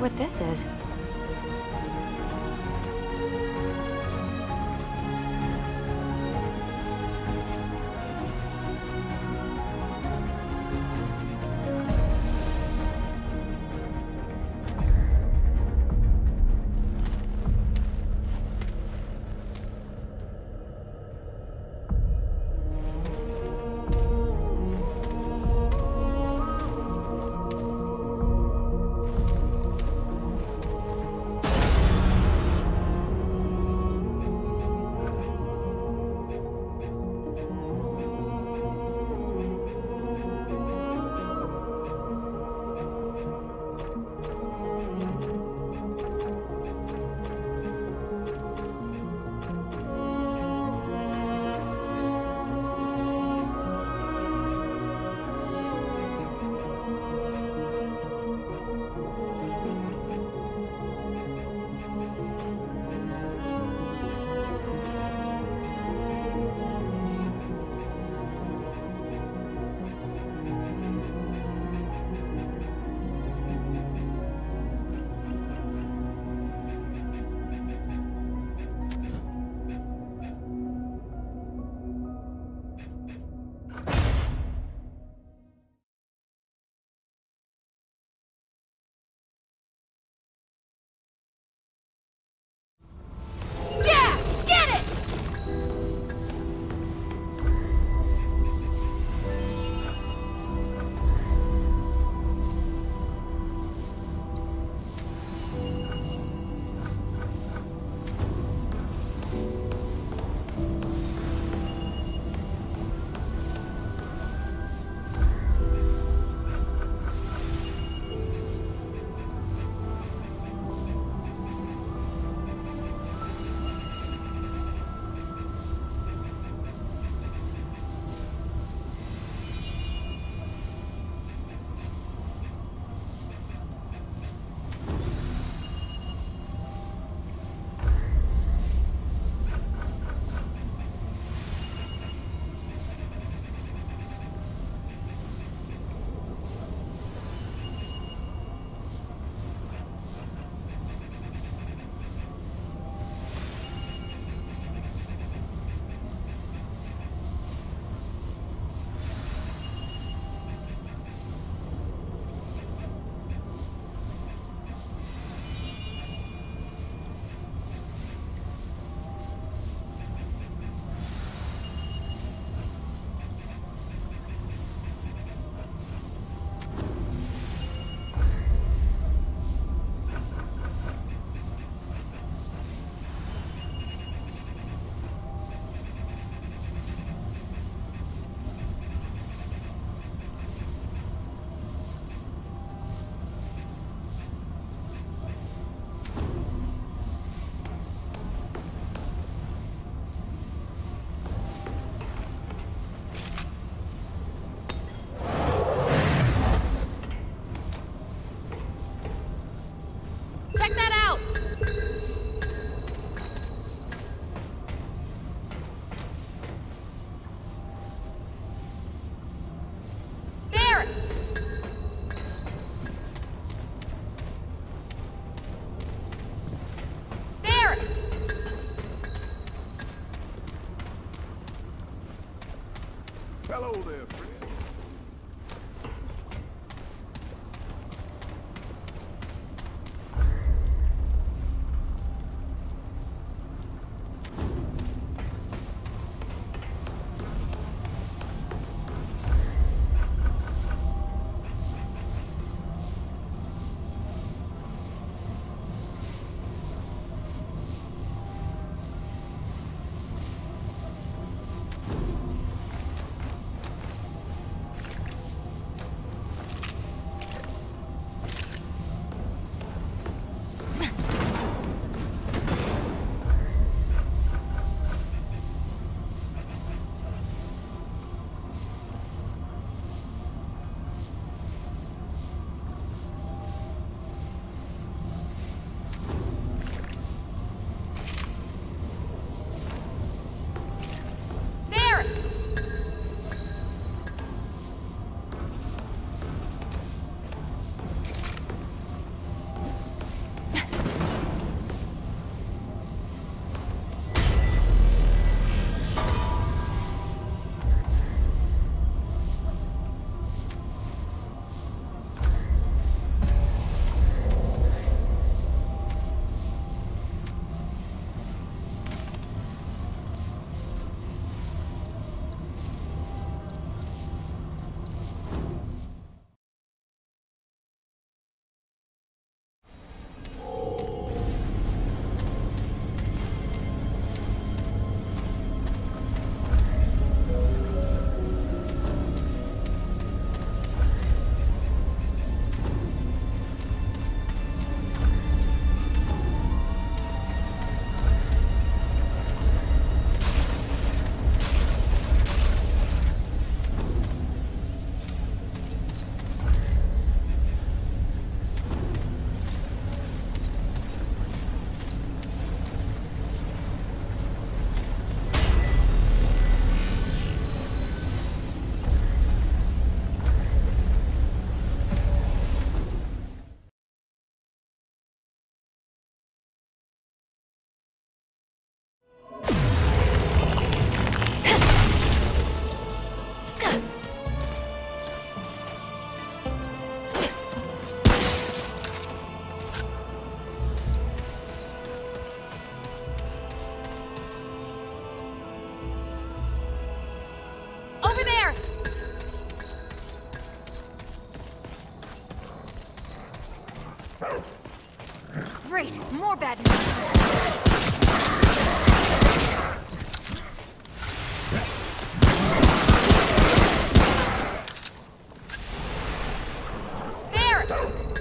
wonder what this is. Hello there, friend. Bad news! There!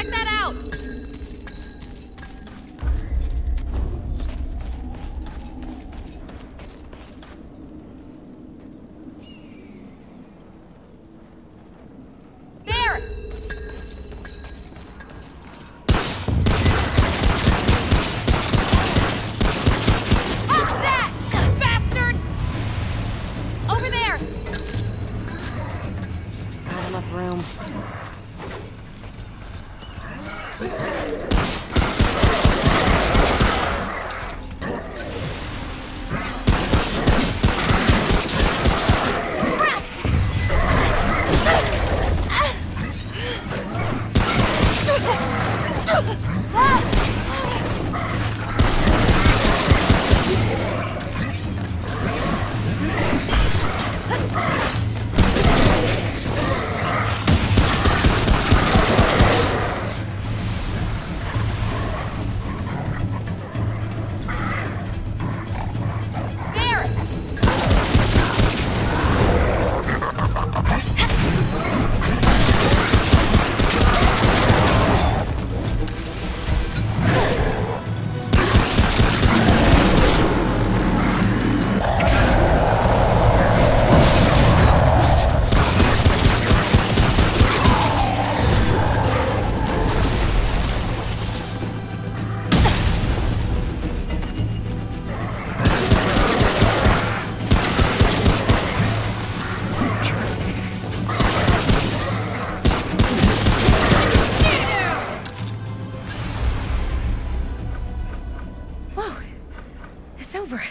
Check that out! silver.